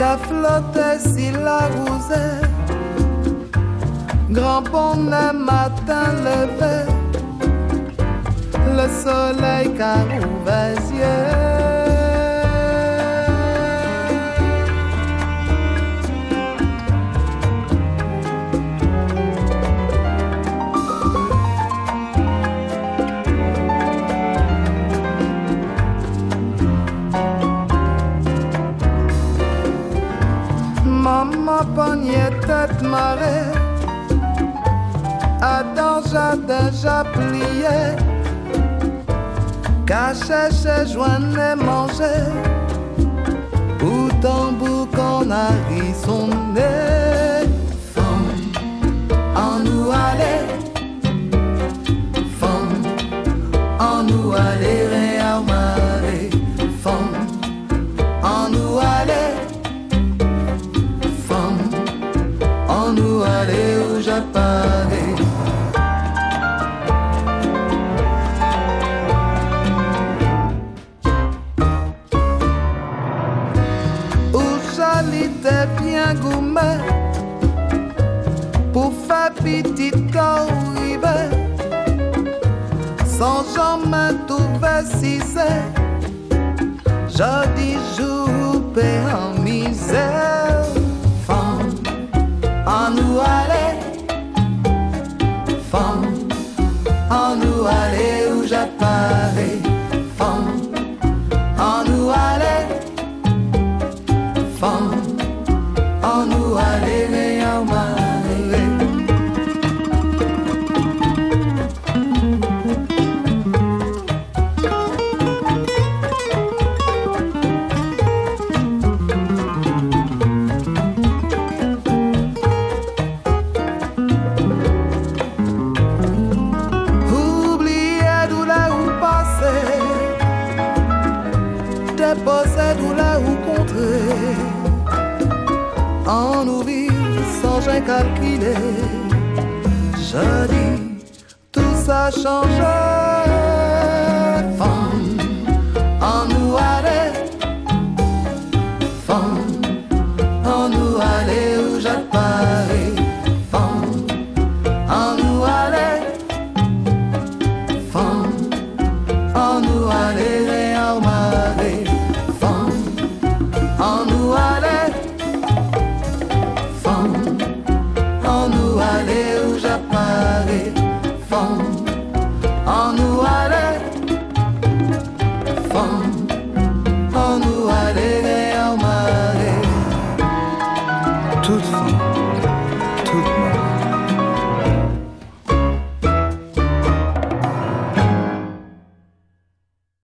qu'à flotter si la rousée. Grand pont le matin levé, le soleil car tête marée Adam jardin j'appliais Cachait chez joindre et manger Ou tambour qu'on a ri son nez en nous Femme, en nous aller Où j'allais bien gourmet. Pour faire petite corribe Sans jamais trouver si c'est Jodi jour Femme, Déposer d'où là où contrer En nous sans rien calculer Je dis tout ça change